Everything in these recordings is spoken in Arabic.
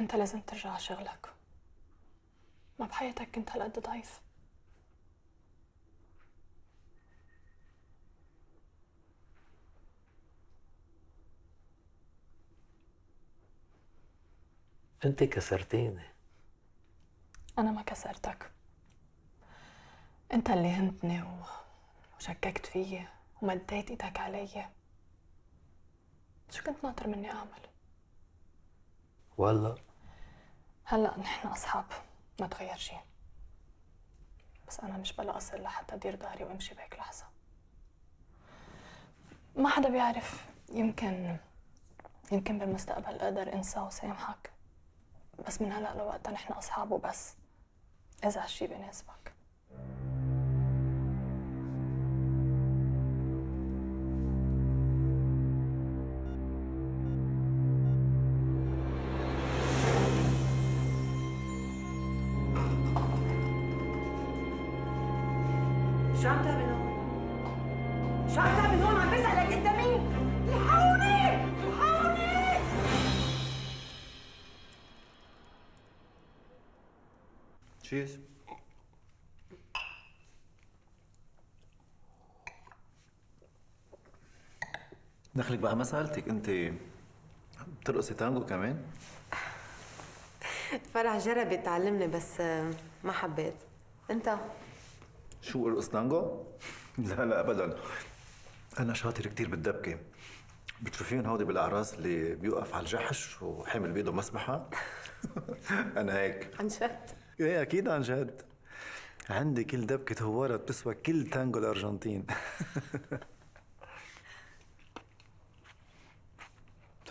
انت لازم ترجع شغلك. ما بحياتك كنت هالقد ضعيف. انت كسرتيني. أنا ما كسرتك. انت اللي هنتني و... وشككت فيي ومديت إيدك علي شو كنت ناطر مني أعمل؟ وهلا هلا نحن أصحاب ما تغير شيء. بس أنا مش بلا اصل لحتى أدير ظهري وأمشي بهيك لحظة. ما حدا بيعرف يمكن يمكن بالمستقبل أقدر أنسى وسامحك بس من هلأ لوقتها نحن أصحاب وبس. إذا هالشي بيناسبك. دخلك بقى ما سألتك انت بترقصي تانجو كمان؟ فرح جربت تعلمني بس ما حبيت. انت؟ شو ارقص تانجو؟ لا لا ابدا. أنا شاطر كتير بالدبكة. بتشوفين هودي بالأعراس اللي بيوقف على الجحش وحامل بيده مسبحة؟ أنا هيك. عن جد؟ إيه أكيد عن جد. عندي كل دبكة هواره بتسوى كل تانجو الأرجنتين.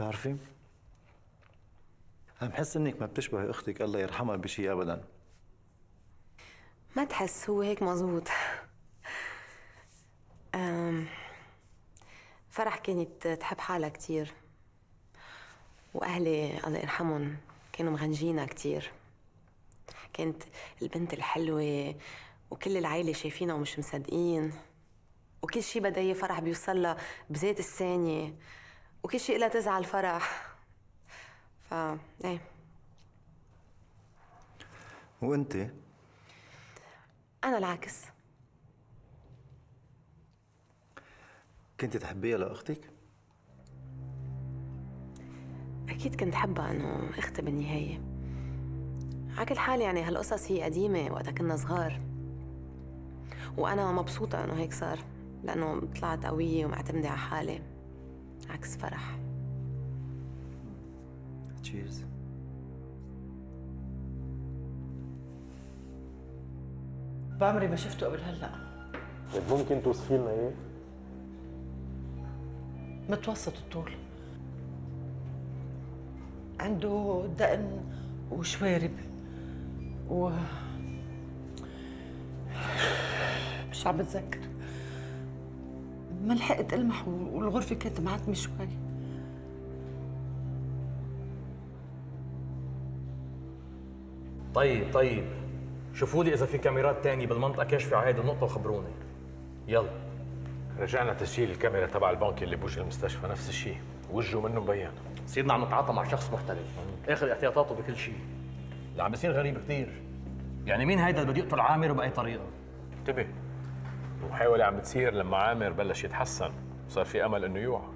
بتعرفي؟ عم حس إنك ما بتشبهي أختك الله يرحمها بشيء ابدا. ما تحس هو هيك مزبوط. أم، فرح كانت تحب حالها كتير. وأهلي الله يرحمهم كانوا مغنجينا كتير. كانت البنت الحلوة وكل العائلة شايفينها ومش مصدقين. وكل شي بدها اياه فرح بيوصل لها بذات الثانية. وكل شي إلها تزعل فرح ف إيه. وأنت؟ أنا العكس. كنت تحبيها لأختك؟ أكيد كنت حابة إنه أختي بالنهاية. على كل حال يعني هالقصص هي قديمة وقتها كنا صغار. وأنا مبسوطة إنه هيك صار لأنه طلعت قوية ومعتمدة على حالي. عكس فرح. تشيرز بعمري ما شفته قبل هلأ. طيب ممكن توصفي لنا اياه؟ متوسط الطول. عنده دقن وشوارب و مش عم بتذكر. ما لحقت ألمح والغرفة كانت معتمة شوي. طيب طيب. شوفوا لي إذا في كاميرات تانية بالمنطقة كاشفه على هيدي النقطة وخبروني. يلا. رجعنا تسجيل الكاميرا تبع البنك اللي بوجه المستشفى نفس الشيء. وجهه منه مبين. سيدنا عم نتعاطى مع شخص محترف. اخذ احتياطاته بكل شيء. اللي عم بيصير غريب كثير يعني مين هيدا اللي بده يقتل عامر وباي طريقة؟ انتبه. المحاولة عم بتصير لما عامر بلش يتحسن. وصار في أمل إنه يوعى.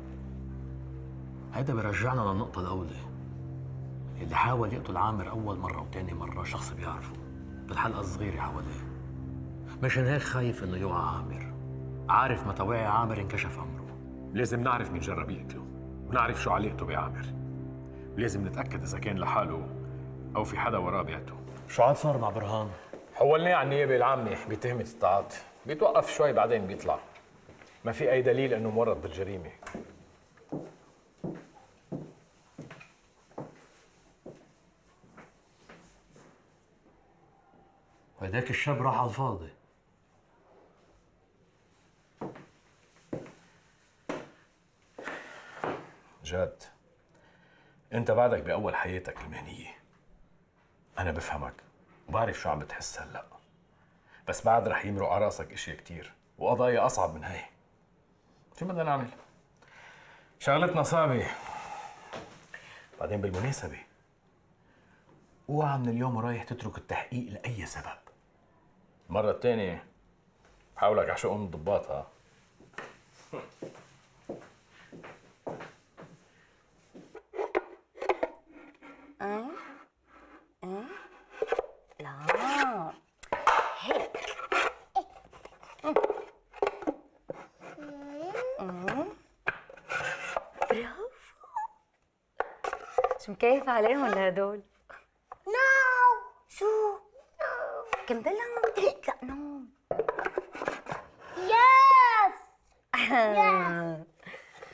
هيدا برجعنا للنقطة الأولى. اللي حاول يقتل عامر أول مرة وتاني مرة شخص بيعرفه. بالحلقة الصغيرة حواليه. مشان هيك خايف إنه يوعى عامر. عارف متى وعي عامر انكشف أمره. لازم نعرف مين جرب يقتله. ونعرف شو علاقته بعامر. ولازم نتأكد إذا كان لحاله أو في حدا وراه بيعته شو عاد صار مع برهان؟ حولناه على النيابة العامة بتهمة التعاطي. بيتوقف شوي بعدين بيطلع. ما في أي دليل إنه مورط بالجريمة. وهداك الشاب راح على الفاضي. جاد أنت بعدك بأول حياتك المهنية. أنا بفهمك. وبعرف شو عم بتحس هلأ. بس بعد رح يمرق على راسك اشياء كتير وقضايا أصعب من هي شو بدنا نعمل؟ شغلتنا صعبة. بعدين بالمناسبة اوعى من اليوم ورايح تترك التحقيق لأي سبب؟ المرة الثانية حاولك على شؤون الضباط ها لا هيك برافو شو مكيف عليهم هدول؟ نو شو؟ كمبلهم لا نوم يس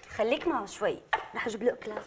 خليك معه شوي. رح أجيب له اكلات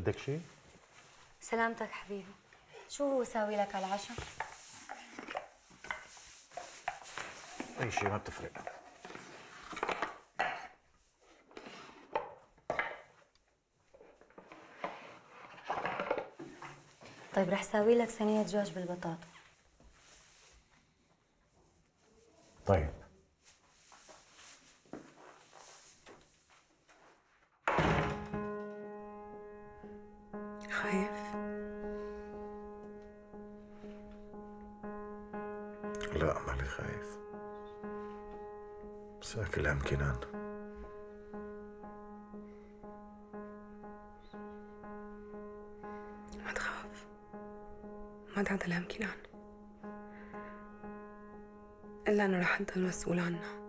بدك شيء؟ سلامتك حبيبي شو ساوي لك على العشاء؟ أي شيء ما بتفرق طيب رح ساوي لك صينية دجاج بالبطاطا لا مالي خايف. بس اكل كنان ما تخاف. ما تعدل هم كنان إلا أنا رح أضل مسؤول عنها.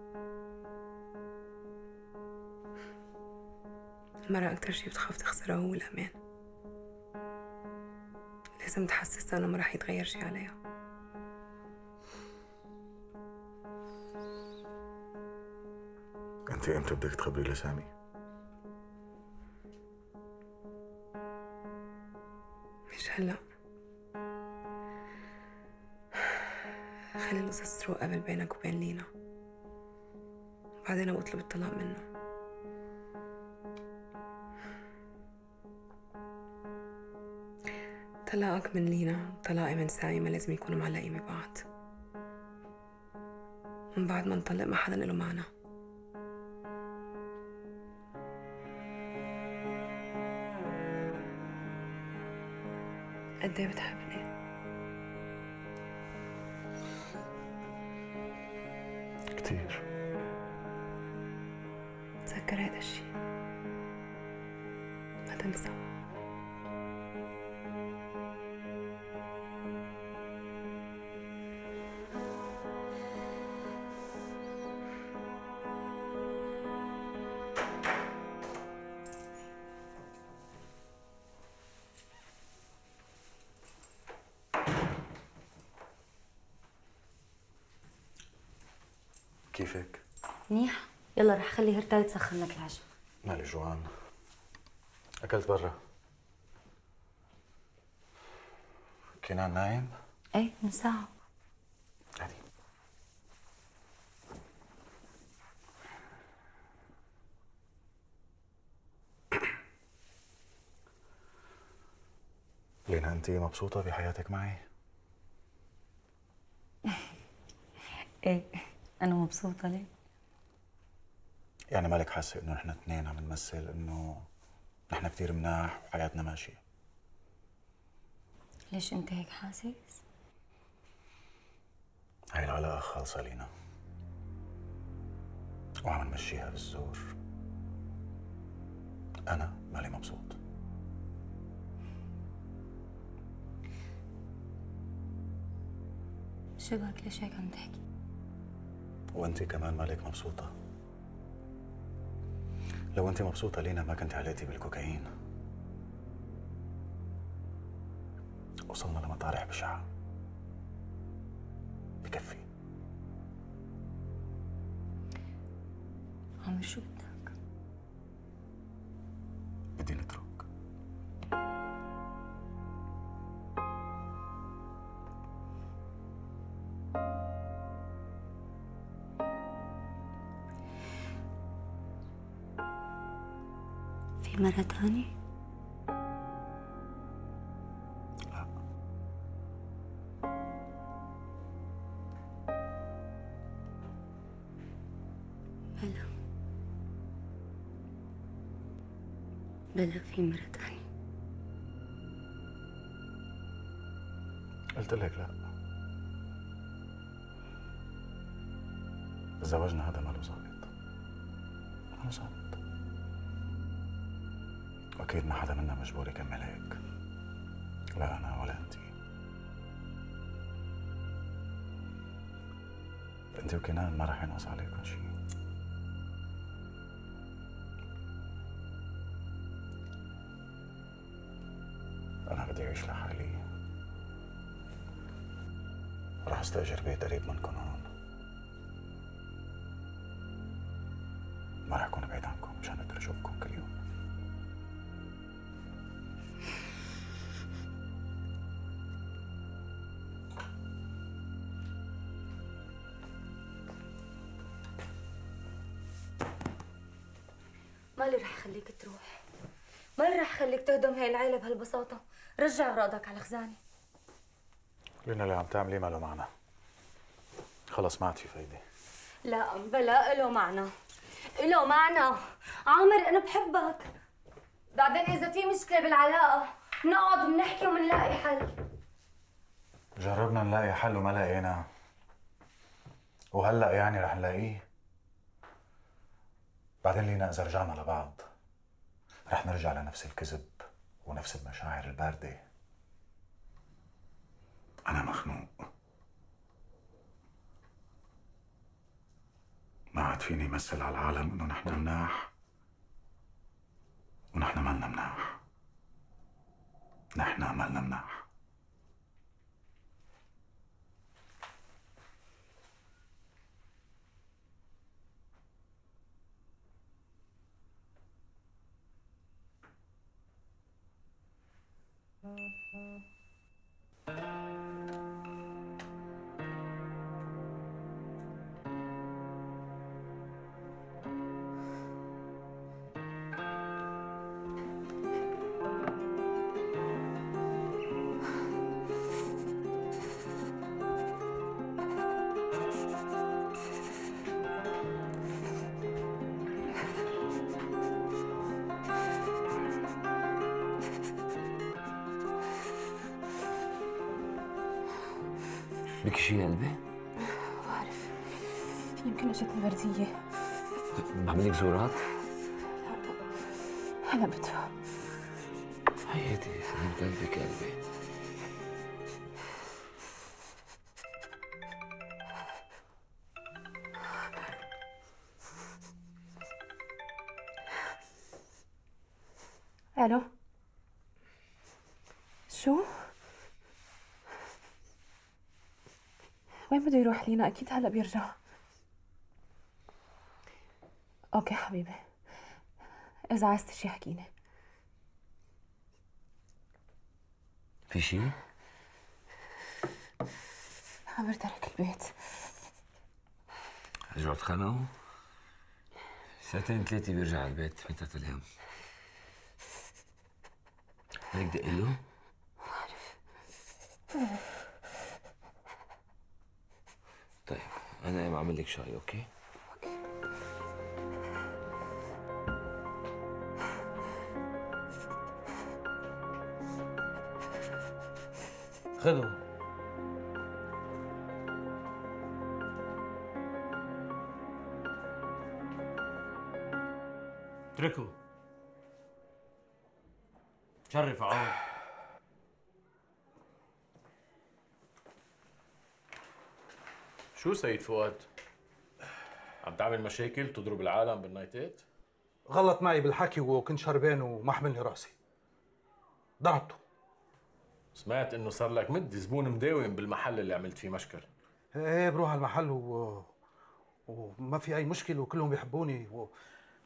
المرأة أكتر شي بتخاف تخسرها هو الأمان. لازم تحسسها إنه ما رح يتغير شي عليها. انت إمتى بدك تخبري لسامي؟ مش هلا. خلي القصص تروق قبل بينك وبين لينا. بعدين أنا بطلب الطلاق منه. طلاقك من لينا وطلاقي من سامي ما لازم يكونوا معلقين ببعض. من بعد ما نطلق ما حدا له معنى. قد إيه بتحبني؟ كثير تذكر هذا الشيء؟ ما تنسى. يلا رح خلي هرتال تسخن لك العشاء مالي جوعان أكلت برا كنان نايم؟ إيه من ساعة عادي لينا أنت مبسوطة بحياتك معي؟ إيه أنا مبسوطة ليه؟ يعني مالك حاسة إنه نحن اثنين عم نمثل إنه نحن كثير مناح وحياتنا ماشية. ليش أنت هيك حاسس؟ هاي العلاقة خالصة لينا. وعم نمشيها بالزور. أنا مالي مبسوط. شو بك ليش هيك عم تحكي؟ وأنت كمان مالك مبسوطة. لو أنت مبسوطة لينا ما كنت عليتي بالكوكايين. وصلنا لمطارح بشعة. بكفي. عمر شو بدك؟ بدي نترك. تانية؟ لا. بلا بلا في مرة تانية قلت لك لا. أنت وكنان ما رح ينقص عليكم شيء. أنا بدي أعيش لحالي. راح أستأجر بيت قريب منكم هون تهدم هاي العيلة بهالبساطة. رجع أغراضك على خزانة. لينا اللي عم تعمليه ما له معنى. خلص ما عاد في فايدة. لا بلا إله معنى. إله معنى. عامر أنا بحبك. بعدين إذا في مشكلة بالعلاقة بنقعد بنحكي وبنلاقي حل. جربنا نلاقي حل وما لقينا وهلأ يعني رح نلاقيه؟ بعدين لينا إذا رجعنا لبعض. رح نرجع لنفس الكذب. ونفس المشاعر الباردة. أنا مخنوق. ما عاد فيني مثل على العالم إنه نحن مناح ونحن مالنا مناح. نحن مالنا مناح. Mm-hmm. شي يا قلبي؟ بعرف يمكن اجتني بردية بعمل لك زورات؟ أنا بتفهم وين بده يروح لينا؟ أكيد هلا بيرجع أوكي حبيبي إذا عايزت شي حكيني في شي؟ عمر ترك البيت رجعوا تخانقوا؟ ساعتين ثلاثة بيرجع على البيت متى تلهم هيك دق له؟ طيب أنا قايم أعمل لك شاي أوكي؟ خذوا اتركوا شرف عون شو سيد فؤاد؟ عم تعمل مشاكل تضرب العالم بالنايتات؟ غلط معي بالحكي وكنت شربان وما حملني راسي. ضربته. سمعت إنه صار لك مد زبون مداوم بالمحل اللي عملت فيه مشكل. إيه بروح على المحل و... وما في أي مشكلة وكلهم بيحبوني و...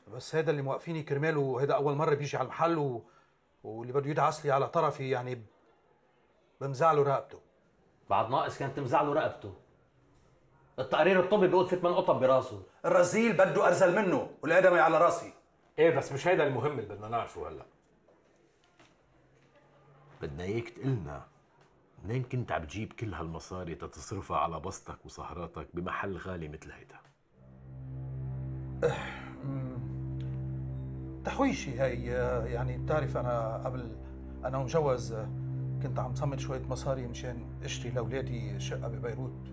بس هذا اللي موقفيني كرماله هذا أول مرة بيجي على المحل و... واللي بده يدعس لي على طرفي يعني بمزع له رقبته. بعد ناقص كانت تمزع له رقبته. التقرير الطبي بيقول في ثمان قطب براسه. الرزيل بده أرزل منه والادمي على راسي. إيه بس مش هيدا المهم اللي بدنا نعرفه هلا. بدنا إياك تقلنا. منين كنت عم تجيب كل هالمصاري تتصرفها على بسطك وسهراتك بمحل غالي مثل هيدا؟ تحويشي هي آه، يعني بتعرف أنا قبل أنا ومجوز آه، كنت عم صمد شوية مصاري مشان أشتري لأولادي شقة ببيروت.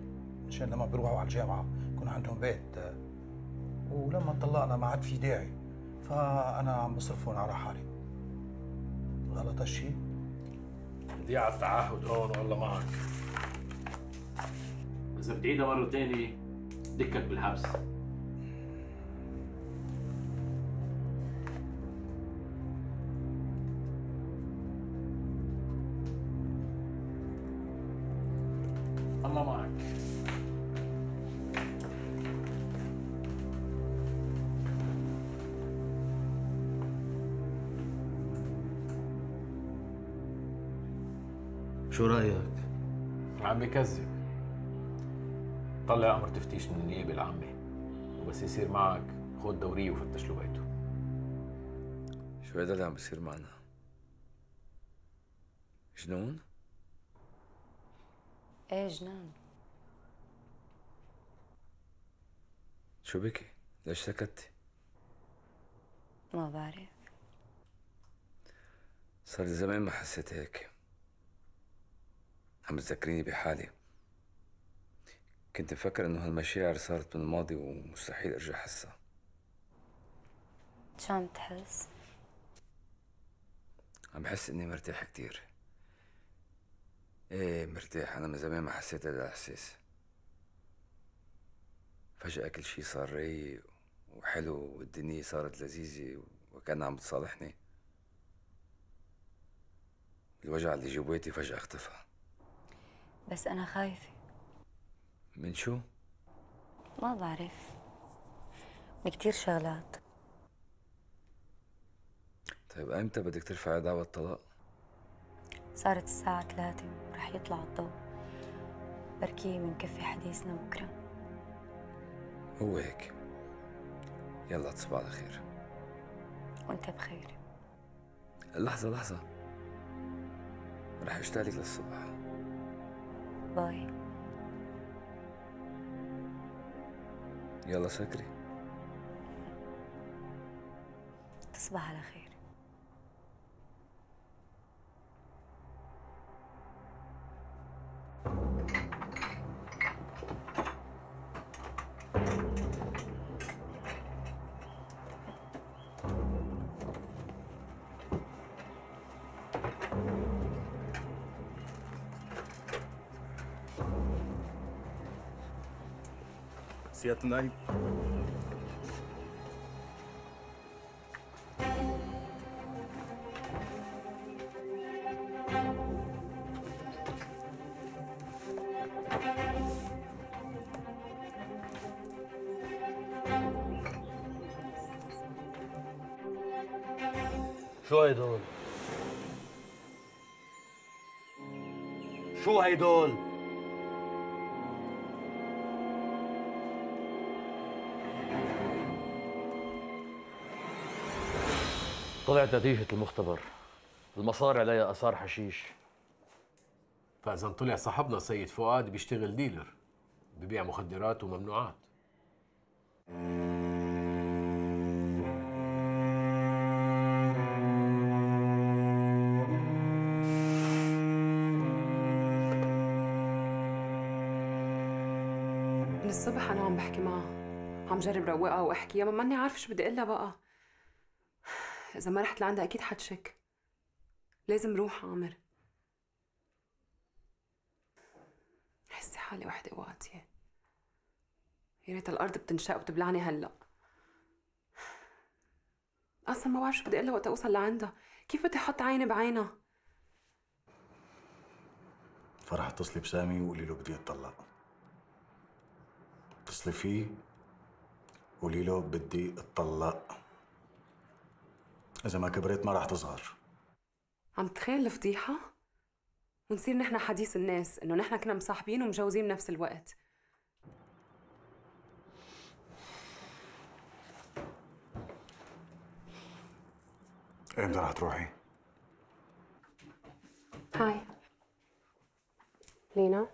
مشان لما بيروحوا على الجامعة يكون عندهم بيت آه، ولما طلقنا ما عاد في داعي. فأنا عم بصرفهم على حالي. غلط هالشي؟ على التعهد هون والله معك. اذا بتعيدها مرة تاني دكك بالحبس. بكذب طلع أمر تفتيش من النيابة العامة وبس يصير معك خذ دورية وفتش له بيته شو هيدا اللي عم بيصير معنا؟ جنون؟ إيه جنان شو بكي؟ ليش سكتي؟ ما بعرف صار لي زمان ما حسيت هيك عم بتذكريني بحالي. كنت مفكر إنه هالمشاعر صارت من الماضي ومستحيل أرجع احسها شو عم تحس؟ عم بحس إني مرتاح كتير. إيه مرتاح. أنا من زمان ما حسيت هذا الإحساس. فجأة كل شي صار رايق وحلو والدنيا صارت لذيذة وكان عم بتصالحني الوجع اللي جواتي فجأة اختفى. بس أنا خايفة. من شو؟ ما بعرف. من كتير شغلات. طيب إمتى بدك ترفعي دعوى الطلاق؟ صارت الساعة ثلاثة ورح يطلع الضوء. بركي منكفي حديثنا بكرة. هو هيك. يلا تصبح على خير. وأنت بخير. لحظة لحظة. رح اشتغلك للصبح. باي يلا سكري. تصبح على خير. See tonight. نتيجة المختبر. المصاري عليها آثار حشيش. فإذا طلع صاحبنا سيد فؤاد بيشتغل ديلر ببيع مخدرات وممنوعات. من الصبح أنا عم بحكي معها عم جرب روقها وأحكيها ما ماني عارفه شو بدي أقول لها بقى. إذا ما رحت لعندها أكيد حتشك. لازم روح عامر. حسي حالي وحدة واطية. يا ريت الأرض بتنشق وبتبلعني هلأ. أصلا ما بعرف شو بدي لها وقت أوصل لعندها. كيف بدي أحط عيني بعينها؟ فرح اتصلي بسامي وقولي له بدي أتطلق. اتصلي فيه قولي له بدي أتطلق. إذا ما كبرت ما رح تصغر عم تخيل الفضيحة؟ ونصير نحن حديث الناس إنه نحن كنا مصاحبين ومجوزين بنفس الوقت إمتى رح تروحي؟ هاي لينا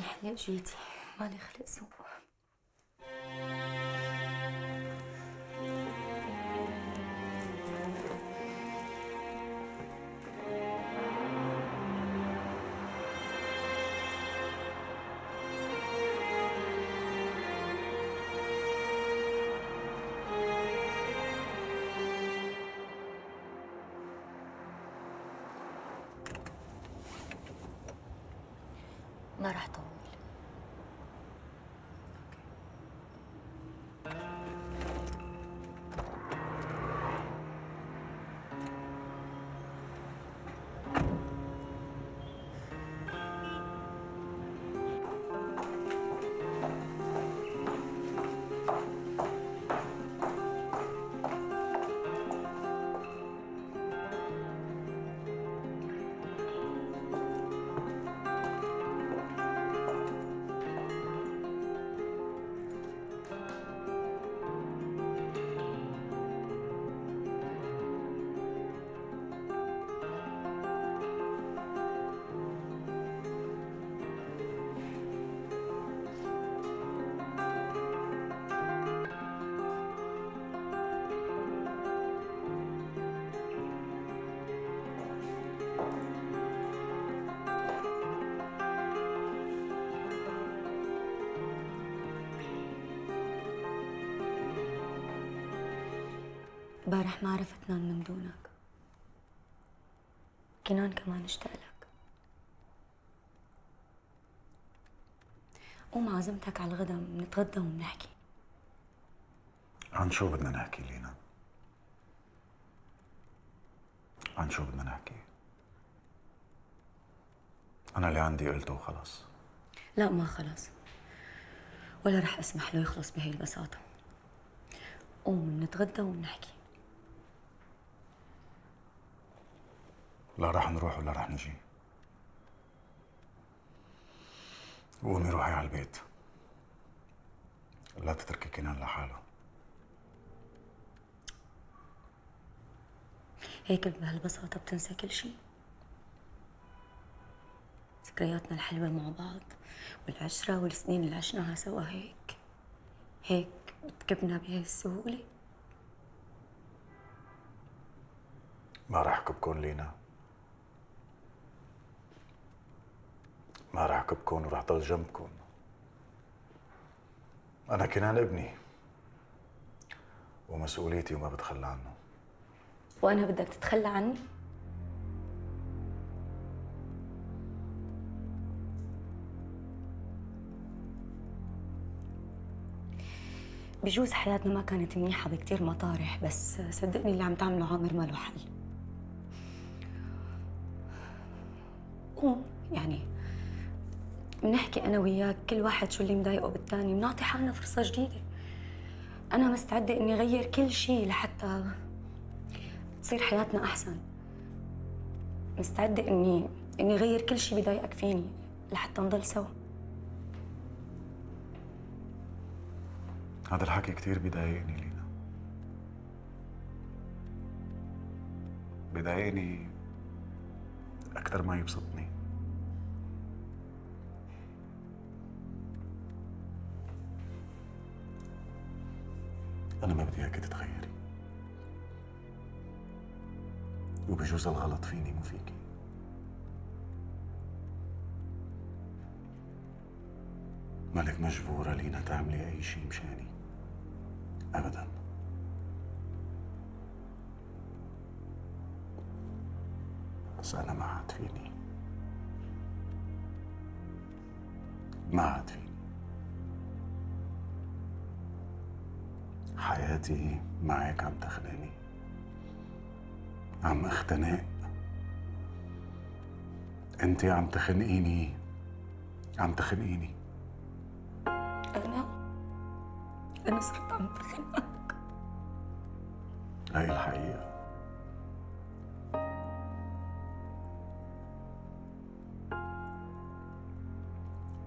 هلا جيتي مالي خلق سوق امبارح ما عرفت نام من دونك. كنان كمان اشتاق لك. قوم عزمتك على الغدا بنتغدى وبنحكي عن شو بدنا نحكي لينا؟ عن شو بدنا نحكي؟ أنا اللي عندي قلته وخلص. لا ما خلص. ولا رح أسمح له يخلص بهي البساطة. قوم بنتغدى وبنحكي لا رح نروح ولا رح نجي. قومي روحي على البيت. لا تتركي كنان لحاله. هيك بهالبساطة بتنسى كل شي. ذكرياتنا الحلوة مع بعض والعشرة والسنين اللي عشناها سوا هيك. هيك بتكبنا بهي السهولة. ما رح كبكون لينا. ما رح كبكون ورح ضل جنبكم أنا كنان ابني. ومسؤوليتي وما بتخلى عنه. وأنا بدك تتخلى عني؟ بجوز حياتنا ما كانت منيحة بكتير مطارح بس صدقني اللي عم تعمله عامر ما له حل. قوم يعني بنحكي أنا وياك كل واحد شو اللي مضايقه بالتاني بنعطي حالنا فرصة جديدة. أنا مستعدة إني أغير كل شيء لحتى تصير حياتنا أحسن. مستعدة إني إني أغير كل شيء بضايقك فيني لحتى نضل سوا. هذا الحكي كتير بضايقني لينا. بضايقني أكثر ما يبسطني. أنا ما بدي إياكي تتغيري وبجوز الغلط فيني مو فيكي. مالك مجبورة لينا تعملي أي شيء مشاني. أبدا. بس أنا ما عاد فيني. ما عاد فيني. حياتي معك عم تخنقني عم اختنق انت عم تخنقيني. عم تخنقيني. أنا؟ أنا صرت عم بخنقك. هاي الحقيقة.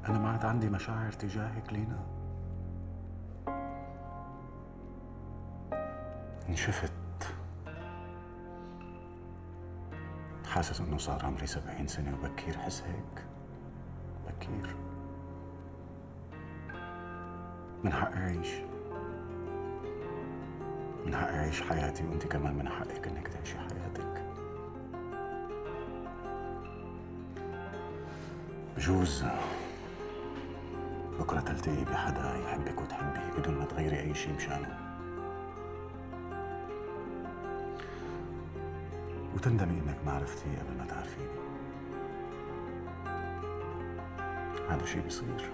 أنا ما عاد عندي مشاعر تجاهك لينا. انشفت حاسس إنه صار عمري سبعين سنة وبكير حس هيك. بكير. من حقي أعيش. من حقي أعيش حياتي وأنت كمان من حقك إنك تعيشي حياتك. بجوز بكرة تلتقي بحدا يحبك وتحبيه بدون ما تغيري أي شيء مشانه. وتندمي إنك ما عرفتيه قبل ما تعرفيني. هذا شيء بيصير.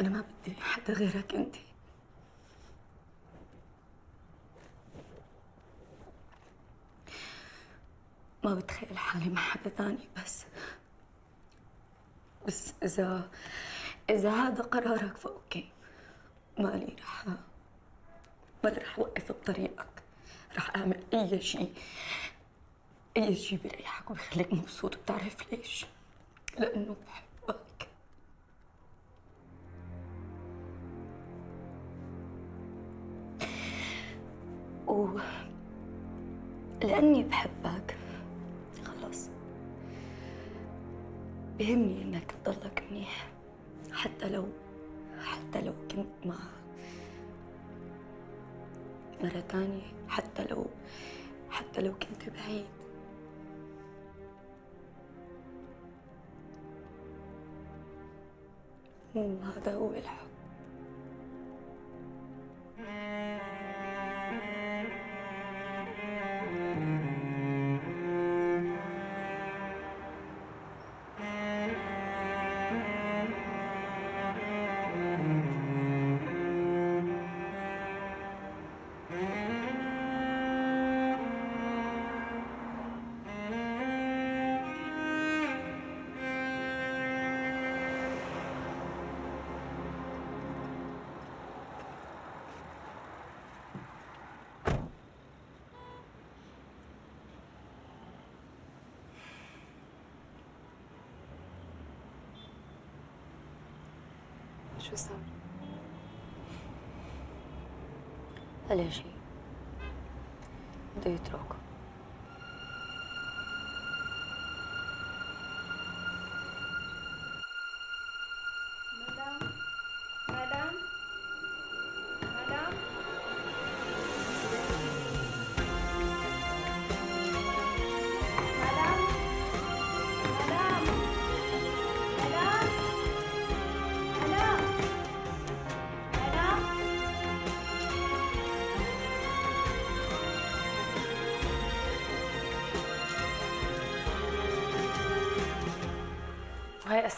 أنا ما بدي حدا غيرك أنت ما حالي مع حدا تاني بس بس إذا إذا هذا قرارك فأوكي. مالي رح مالي رح أوقف بطريقك. رح أعمل أي شيء أي شيء بيريحك وبيخليك مبسوط. بتعرف ليش؟ لأنه بحبك him. شو صار؟ ولا شيء بده يترك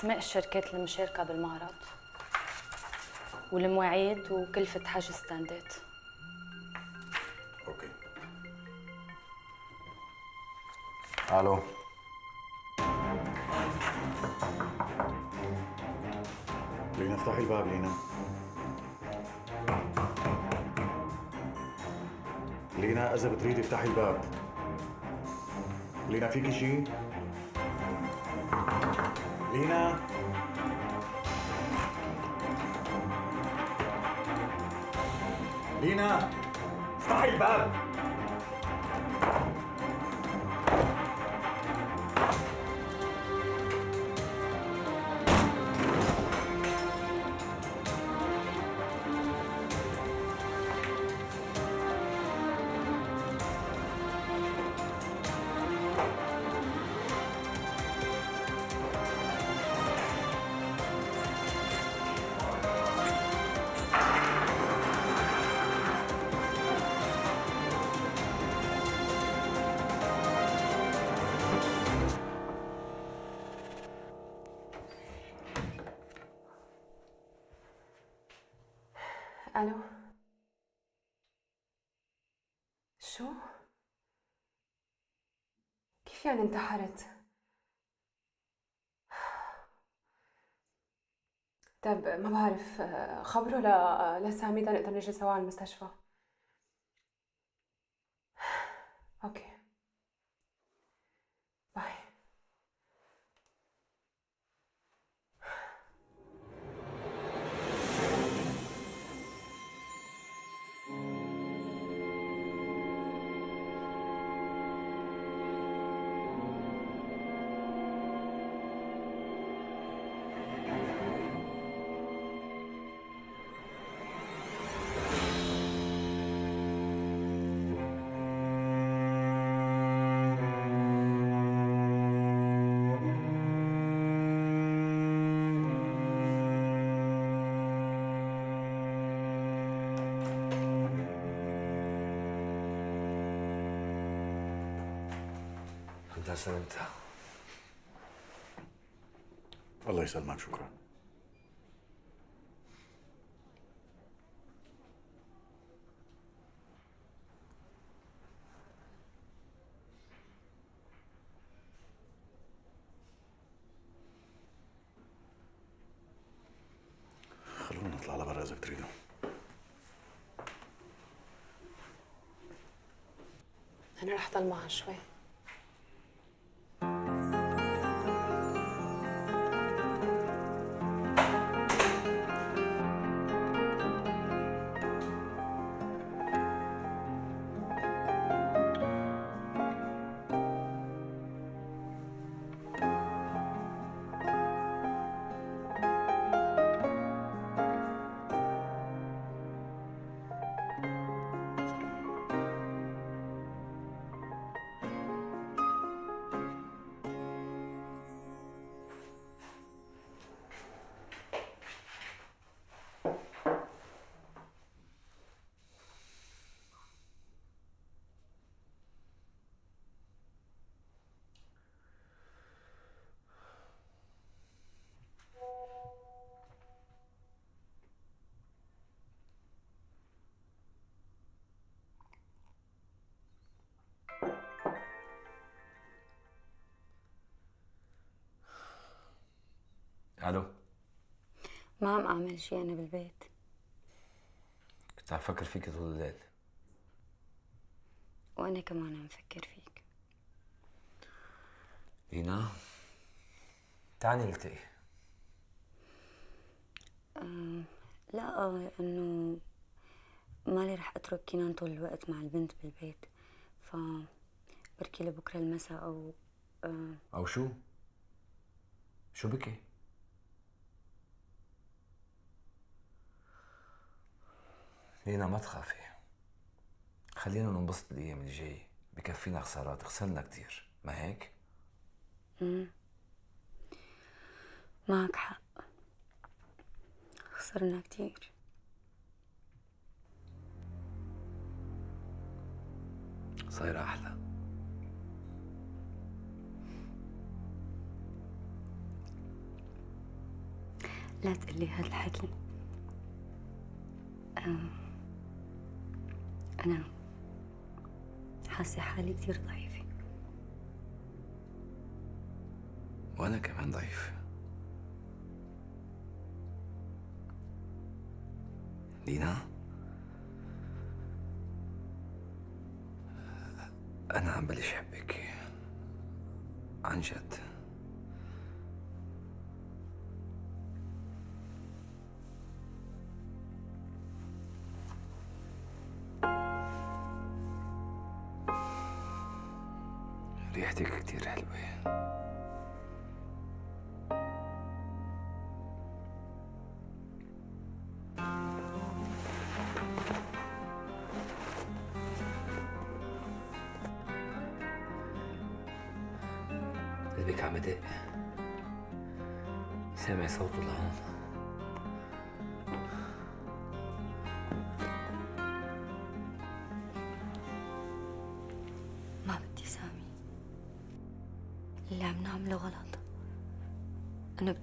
أسماء الشركات المشاركة بالمعرض والمواعيد وكلفة حجز ستاندات. okay. ألو. لينا افتحي الباب لينا. لينا إذا بتريدي افتحي الباب. لينا فيكي شيء Rina. Rina! Style, Bab! كيف يعني انتحرت؟ طب ما بعرف خبره. لسامي نقدر نجي سوا على المستشفى انت سلمت الله يسلمك شكرا. خلونا نطلع لبرا إذا بتريدوا أنا رح ضل معها شوي. ألو؟ ما عم أعمل شيء أنا بالبيت. كنت عم فكر فيك طول الليل. وأنا كمان عم فكر فيك. لينا تعالي نلتقي. أم، لا لأنه مالي رح أترك كنان طول الوقت مع البنت بالبيت ف بركي لبكرة المساء أو أه، أو شو؟ شو بكي؟ لينا ما تخافي خلينا ننبسط الأيام اللي جاي بكفينا خسارات. خسرنا كتير. ما هيك؟ مم. معك حق. خسرنا كتير. صايرة أحلى. لا تقلي هذا الحكي. أم، أنا حاسة حالي كتير ضعيفة. وأنا كمان ضعيف لينا؟ أنا عم بلش أحبك عن جد. ريحتك كتير حلوة. قلبك عم يدق سامع صوته لهون أنا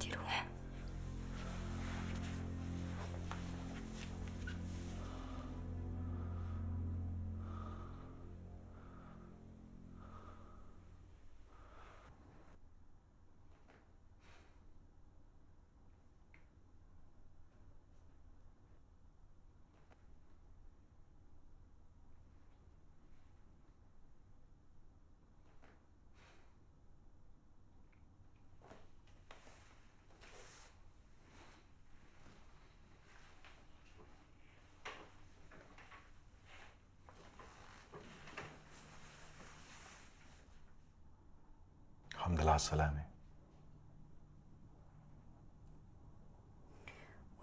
السلامة.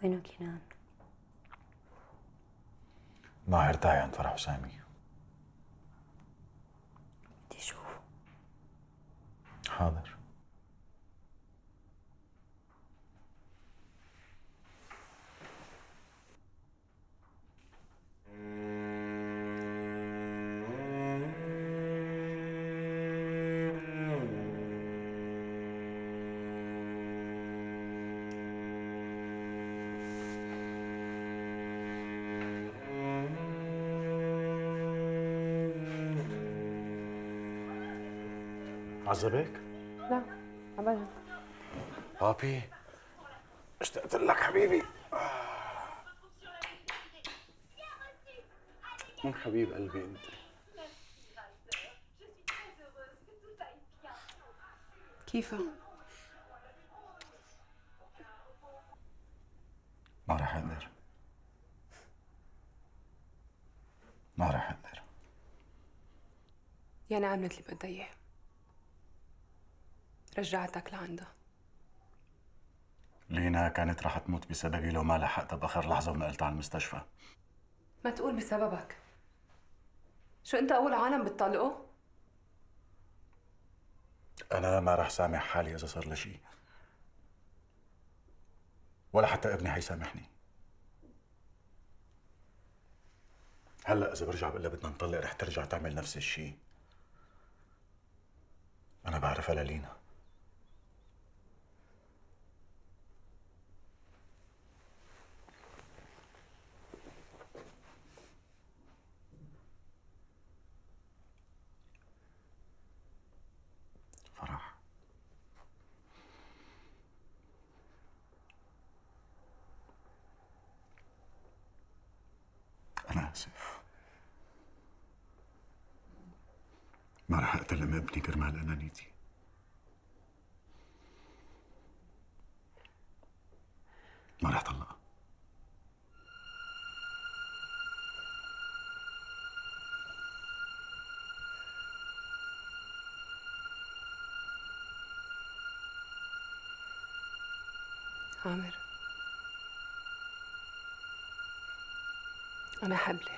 وينه كنان؟ ما إرتاحي عند فرح وسامي بدي أشوفه. حاضر. عذبك؟ لا ابدا. بابي اشتقت لك حبيبي. من حبيب قلبي أنت؟ كيفها؟ ما رح أقدر. ما رح أقدر. يعني عملت اللي بدها اياه رجعتك لعندها لينا كانت رح تموت بسببي لو ما لحقتها بآخر لحظة ونقلتها على المستشفى. ما تقول بسببك. شو أنت أول عالم بتطلقه؟ أنا ما رح سامح حالي إذا صار لي شيء. ولا حتى ابني حيسامحني. هلأ إذا برجع بقول لها بدنا نطلق رح ترجع تعمل نفس الشيء. أنا بعرفها للينا فرح أنا آسف أم أبني كرمال أنانيتي. ما رح طلقها. عامر. أنا حبلة